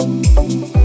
Música